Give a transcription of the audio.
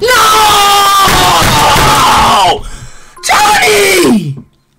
No! Johnny!